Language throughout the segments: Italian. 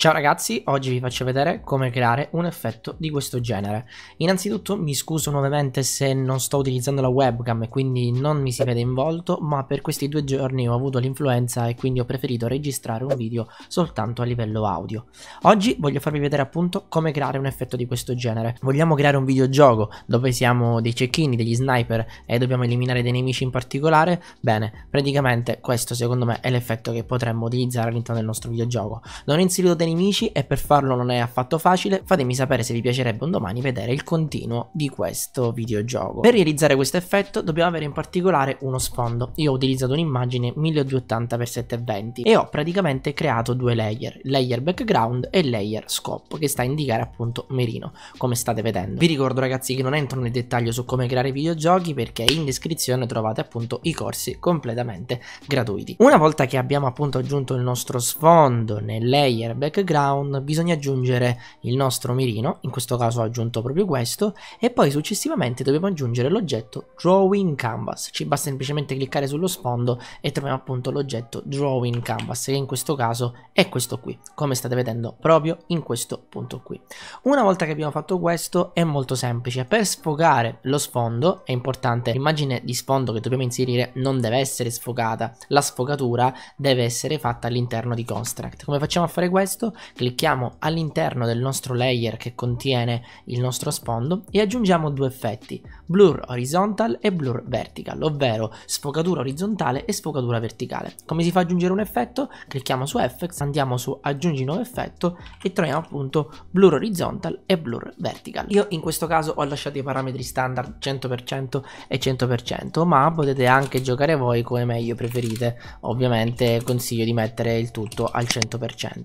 Ciao ragazzi, oggi vi faccio vedere come creare un effetto di questo genere. Innanzitutto mi scuso nuovamente se non sto utilizzando la webcam e quindi non mi si vede in volto, ma per questi due giorni ho avuto l'influenza e quindi ho preferito registrare un video soltanto a livello audio. Oggi voglio farvi vedere appunto come creare un effetto di questo genere. Vogliamo creare un videogioco dove siamo dei cecchini, degli sniper e dobbiamo eliminare dei nemici in particolare? Bene, praticamente questo secondo me è l'effetto che potremmo utilizzare all'interno del nostro videogioco. Non inserito dei nemici e per farlo non è affatto facile, fatemi sapere se vi piacerebbe un domani vedere il continuo di questo videogioco. Per realizzare questo effetto dobbiamo avere in particolare uno sfondo. Io ho utilizzato un'immagine 1280x720 e ho praticamente creato due layer, layer background e layer scope, che sta a indicare appunto Merino, come state vedendo. Vi ricordo ragazzi che non entro nel dettaglio su come creare videogiochi perché in descrizione trovate appunto i corsi completamente gratuiti. Una volta che abbiamo appunto aggiunto il nostro sfondo nel layer background, background bisogna aggiungere il nostro mirino, in questo caso ho aggiunto proprio questo, e poi successivamente dobbiamo aggiungere l'oggetto Drawing Canvas. Ci basta semplicemente cliccare sullo sfondo e troviamo appunto l'oggetto Drawing Canvas, che in questo caso è questo qui, come state vedendo proprio in questo punto qui. Una volta che abbiamo fatto questo è molto semplice, per sfogare lo sfondo è importante, l'immagine di sfondo che dobbiamo inserire non deve essere sfogata, la sfogatura deve essere fatta all'interno di Construct. Come facciamo a fare questo? Clicchiamo all'interno del nostro layer che contiene il nostro sfondo e aggiungiamo due effetti, blur horizontal e blur vertical, ovvero sfocatura orizzontale e sfocatura verticale. Come si fa ad aggiungere un effetto? Clicchiamo su Effects, andiamo su aggiungi nuovo effetto e troviamo appunto blur horizontal e blur vertical. Io in questo caso ho lasciato i parametri standard 100% e 100%, ma potete anche giocare voi come meglio preferite. Ovviamente consiglio di mettere il tutto al 100%.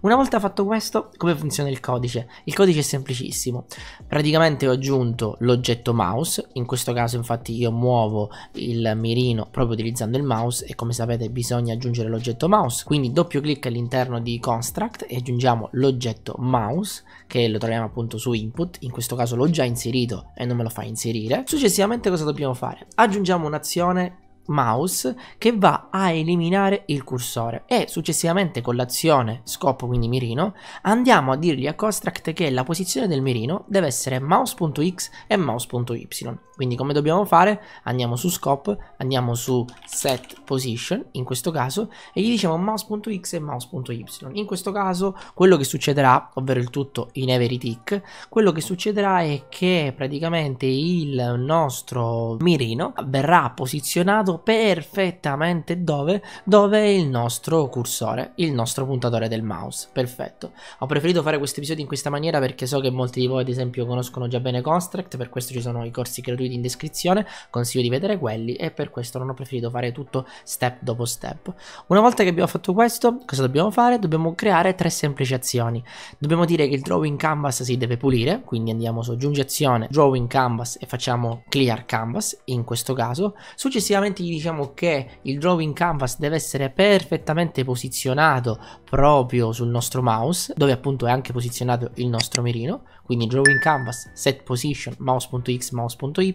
Una volta fatto questo, come funziona il codice? Il codice è semplicissimo. Praticamente ho aggiunto l'oggetto mouse, in questo caso infatti io muovo il mirino proprio utilizzando il mouse e come sapete bisogna aggiungere l'oggetto mouse, quindi doppio clic all'interno di construct e aggiungiamo l'oggetto mouse che lo troviamo appunto su input, in questo caso l'ho già inserito e non me lo fa inserire. Successivamente cosa dobbiamo fare? Aggiungiamo un'azione mouse che va a eliminare il cursore. E successivamente con l'azione scopo quindi mirino andiamo a dirgli a Construct che la posizione del mirino deve essere mouse.x e mouse.y quindi come dobbiamo fare andiamo su scope andiamo su set position in questo caso e gli diciamo mouse.x e mouse.y in questo caso quello che succederà ovvero il tutto in every tick quello che succederà è che praticamente il nostro mirino verrà posizionato perfettamente dove? Dove è il nostro cursore, il nostro puntatore del mouse. Perfetto. Ho preferito fare questo episodio in questa maniera perché so che molti di voi ad esempio conoscono già bene Construct, per questo ci sono i corsi gratuiti in descrizione, consiglio di vedere quelli e per questo non ho preferito fare tutto step dopo step. Una volta che abbiamo fatto questo, cosa dobbiamo fare? Dobbiamo creare tre semplici azioni. Dobbiamo dire che il drawing canvas si deve pulire, quindi andiamo su aggiungi azione, drawing canvas e facciamo clear canvas in questo caso. Successivamente gli diciamo che il drawing canvas deve essere perfettamente posizionato proprio sul nostro mouse, dove appunto è anche posizionato il nostro mirino, quindi drawing canvas, set position, mouse.x, mouse.y,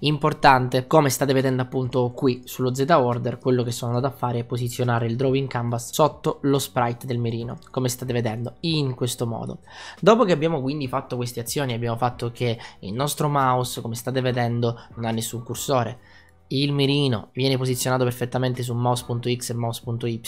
importante, come state vedendo appunto qui sullo Z order, quello che sono andato a fare è posizionare il drawing canvas sotto lo sprite del mirino, come state vedendo, in questo modo. Dopo che abbiamo quindi fatto queste azioni, abbiamo fatto che il nostro mouse, come state vedendo, non ha nessun cursore, il mirino viene posizionato perfettamente su mouse.x e mouse.y.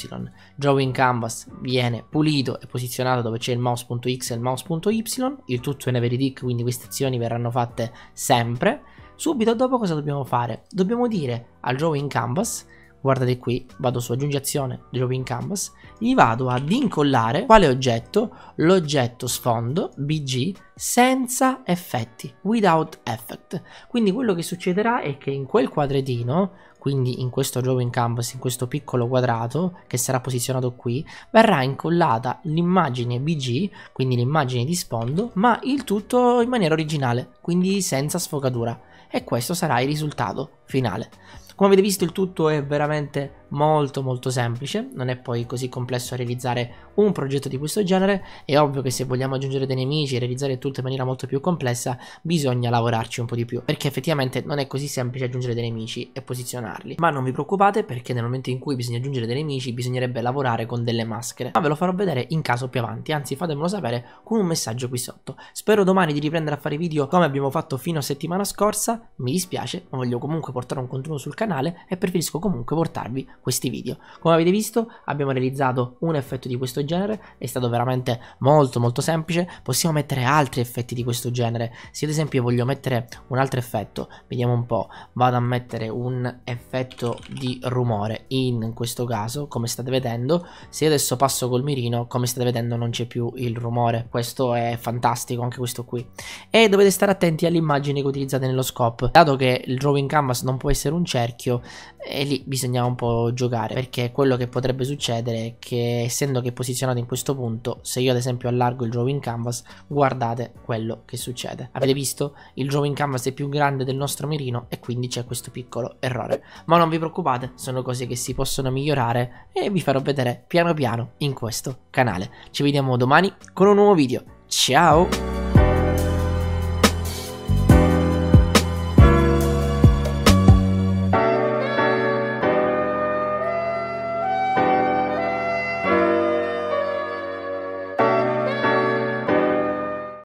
Drawing canvas viene pulito e posizionato dove c'è il mouse.x e il mouse.y. Il tutto è in every tick, quindi queste azioni verranno fatte sempre. Subito dopo cosa dobbiamo fare? Dobbiamo dire al drawing canvas guardate qui, vado su aggiungi azione, drawing canvas, gli vado ad incollare quale oggetto? L'oggetto sfondo BG senza effetti, without effect. Quindi quello che succederà è che in quel quadretino, quindi in questo drawing canvas, in questo piccolo quadrato che sarà posizionato qui, verrà incollata l'immagine BG, quindi l'immagine di sfondo, ma il tutto in maniera originale, quindi senza sfocatura. E questo sarà il risultato finale. Come avete visto il tutto è veramente molto molto semplice, non è poi così complesso realizzare un progetto di questo genere, è ovvio che se vogliamo aggiungere dei nemici e realizzare tutto in maniera molto più complessa bisogna lavorarci un po' di più, perché effettivamente non è così semplice aggiungere dei nemici e posizionarli, ma non vi preoccupate perché nel momento in cui bisogna aggiungere dei nemici bisognerebbe lavorare con delle maschere, ma ve lo farò vedere in caso più avanti, anzi fatemelo sapere con un messaggio qui sotto. Spero domani di riprendere a fare video come abbiamo fatto fino a settimana scorsa, mi dispiace, ma voglio comunque portare un contenuto sul canale e preferisco comunque portarvi questi video. Come avete visto abbiamo realizzato un effetto di questo genere, è stato veramente molto molto semplice, possiamo mettere altri effetti di questo genere, se ad esempio voglio mettere un altro effetto, vediamo un po', vado a mettere un effetto di rumore in questo caso, come state vedendo, se adesso passo col mirino, come state vedendo non c'è più il rumore, questo è fantastico anche questo qui, e dovete stare attenti alle immagini che utilizzate nello scope, dato che il drawing canvas non può essere un cerchio, e lì bisogna un po' giocare perché quello che potrebbe succedere è che essendo che è posizionato in questo punto se io ad esempio allargo il drawing canvas guardate quello che succede. Avete visto? Il drawing canvas è più grande del nostro mirino e quindi c'è questo piccolo errore. Ma non vi preoccupate sono cose che si possono migliorare e vi farò vedere piano piano in questo canale. Ci vediamo domani con un nuovo video. Ciao